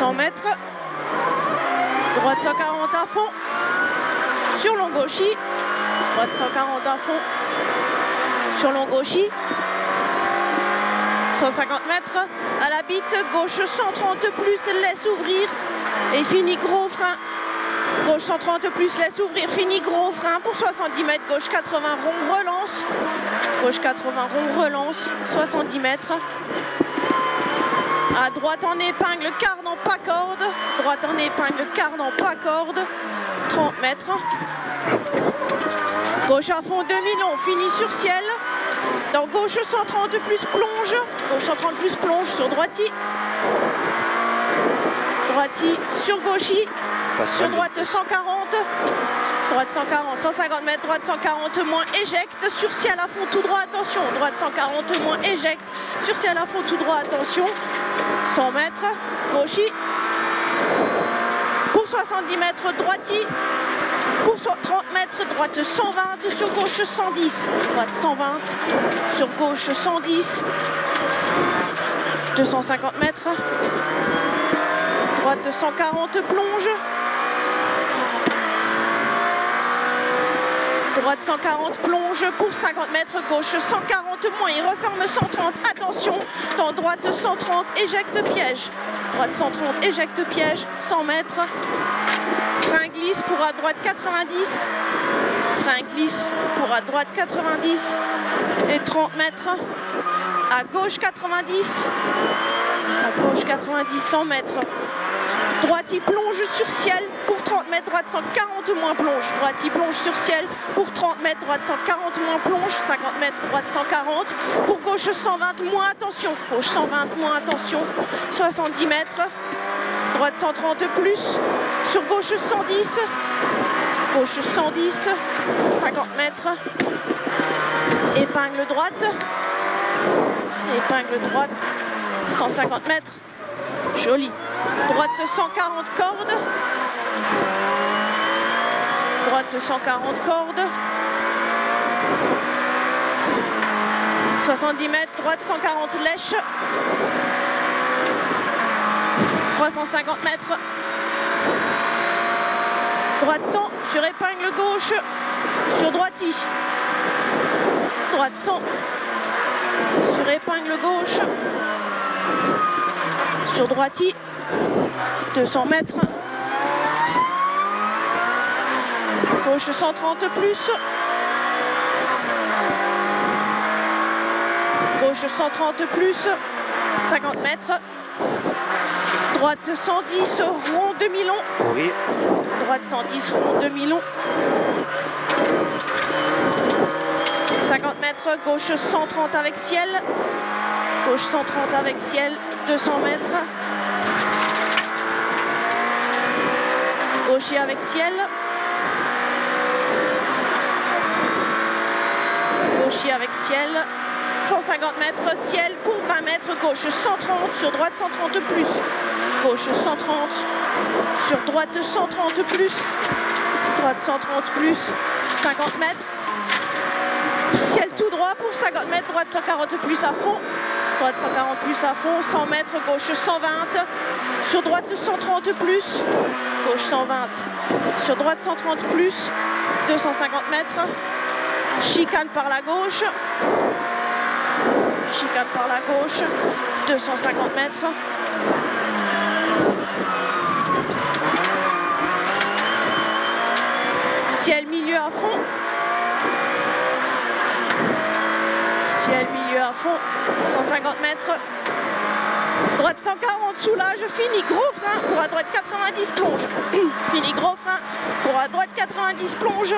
100 mètres. Droite 140 à fond. Sur long gauchis. Droite 140 à fond. Sur long gauchis. 150 mètres à la bite, gauche 130 plus, laisse ouvrir et finit gros frein. Gauche 130 plus, laisse ouvrir, finit gros frein pour 70 mètres, gauche 80 rond, relance. Gauche 80 rond, relance, 70 mètres. À droite en épingle, quart en pas corde. Droite en épingle, quart en pas corde. 30 mètres. Gauche à fond, demi-long, finit sur ciel. Dans gauche 130 plus plonge. Gauche 130 plus plonge sur droiti. Droiti sur gauchi. Sur droite 140. Droite 140, 150 mètres, droite 140 moins, éjecte, sur ciel à fond tout droit, attention. Droite 140 moins, éjecte, sur ciel à fond tout droit, attention. 100 mètres, gauchi. Pour 70 mètres, droiti. Pour 30 mètres, droite 120, sur gauche 110. Droite 120, sur gauche 110. 250 mètres. Droite 140, plonge. Droite 140, plonge pour 50 mètres, gauche 140 moins, il referme 130, attention, dans droite 130, éjecte piège. Droite 130, éjecte piège, 100 mètres. Frein glisse pour à droite 90. Frein glisse pour à droite 90 et 30 mètres. À gauche 90. À gauche 90, 100 mètres. Droite, il plonge sur ciel pour 30 mètres, droite 140 moins plonge. Droite, il plonge sur ciel pour 30 mètres, droite 140 moins plonge. 50 mètres, droite 140. Pour gauche 120 moins, attention. Gauche 120 moins, attention. 70 mètres. Droite 130 plus. Sur gauche 110. Gauche 110. 50 mètres. Épingle droite. Épingle droite. 150 mètres. Joli. Droite 140 cordes. Droite 140 cordes. 70 mètres, droite 140 lèches. 350 mètres. Droite 100 sur épingle gauche. Sur droiti. Droite 100 sur épingle gauche. Sur droiti. 200 mètres. Gauche 130 plus. Gauche 130 plus. 50 mètres. Droite 110 rond demi-long. Oui. Droite 110 rond demi-long. 50 mètres, gauche 130 avec ciel. Gauche 130 avec ciel, 200 mètres. Gaucher avec ciel. Gaucher avec ciel. 150 mètres, ciel pour 20 mètres, gauche 130, sur droite 130 plus. Gauche 130, sur droite 130 plus. Droite 130 plus, 50 mètres. Tout droit pour 50 mètres, droite 140 plus à fond. Droite 140 plus à fond, 100 mètres, gauche 120. Sur droite 130 plus, gauche 120. Sur droite 130 plus, 250 mètres. Chicane par la gauche. Chicane par la gauche, 250 mètres. Ciel milieu à fond. Ciel milieu à fond, 150 mètres. Droite 140, soulage, fini, gros frein, pour à droite 90, plonge. fini, gros frein, pour à droite 90, plonge,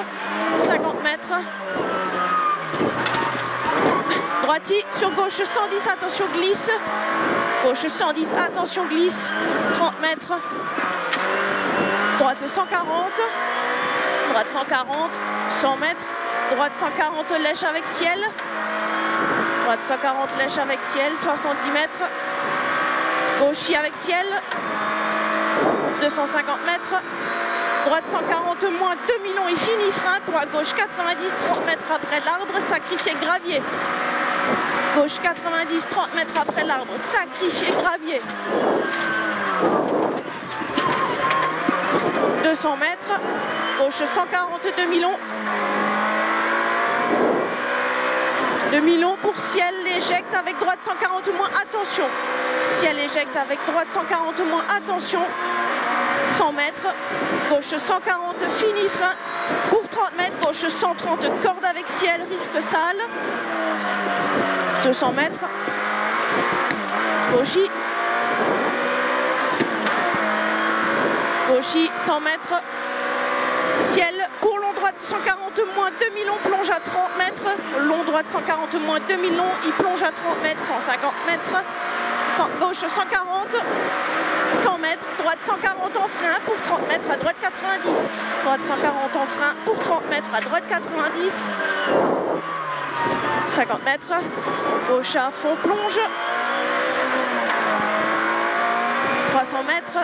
50 mètres. Droiti, sur gauche 110, attention glisse. Gauche 110, attention glisse, 30 mètres. Droite 140, droite 140, 100 mètres. Droite 140, lèche avec ciel. Droite 140, lèche avec ciel, 70 mètres. Gauchis avec ciel, 250 mètres. Droite 140 moins, demi-long et fini frein à gauche 90, 30 mètres après l'arbre, sacrifié gravier. Gauche 90, 30 mètres après l'arbre, sacrifié gravier. 200 mètres, gauche 140 demi-long. Demi-long pour ciel, éjecte avec droite 140 moins, attention. Ciel éjecte avec droite 140 moins, attention. 100 mètres, gauche 140, fini frein. Pour 30 mètres, gauche 130, corde avec ciel, risque sale. 200 mètres, gauchis. Gauchis, 100 mètres, ciel droite 140 moins 2000 long plonge à 30 mètres. Long droite 140 moins 2000 long il plonge à 30 mètres 150 mètres. Gauche 140 100 mètres. Droite 140 en frein pour 30 mètres à droite 90 droite 140 en frein pour 30 mètres à droite 90 50 mètres. Gauche à fond plonge. 300 mètres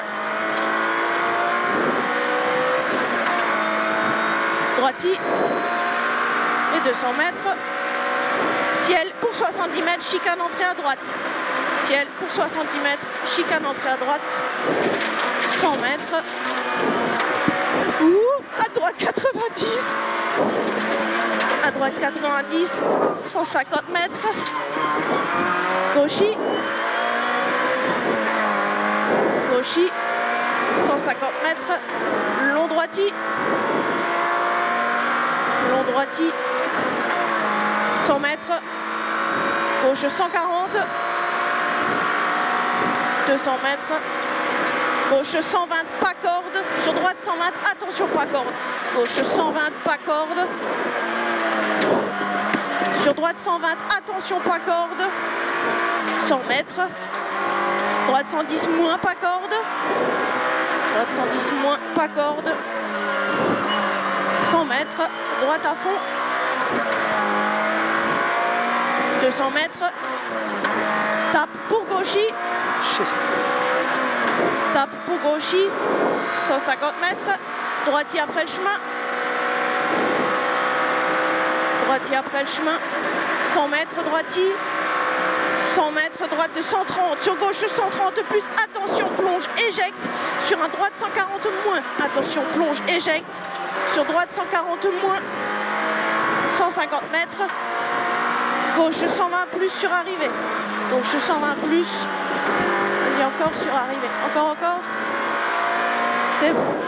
droiti et 200 mètres. Ciel pour 70 mètres, chicane entrée à droite. Ciel pour 70 mètres, chicane entrée à droite. 100 mètres. Ouh, à droite 90. À droite 90, 150 mètres. Gauchy. Gauchy. 150 mètres. Long droiti droiti, 100 mètres, gauche 140, 200 mètres, gauche 120, pas corde, sur droite 120, attention pas corde, gauche 120, pas corde, sur droite 120, attention pas corde, 100 mètres, droite 110 moins pas corde, droite 110 moins pas corde, 100 mètres, droite à fond. 200 mètres. Tape pour gauchy. Tape pour gauchy. 150 mètres. Droitier après le chemin. Droitier après le chemin. 100 mètres droitier. 100 mètres, droite 130, sur gauche 130 plus, attention, plonge, éjecte, sur un droite 140 moins, attention, plonge, éjecte, sur droite 140 moins, 150 mètres. Gauche 120 plus sur arrivée. Gauche 120 plus. Vas-y encore sur arrivée. Encore, encore. C'est bon.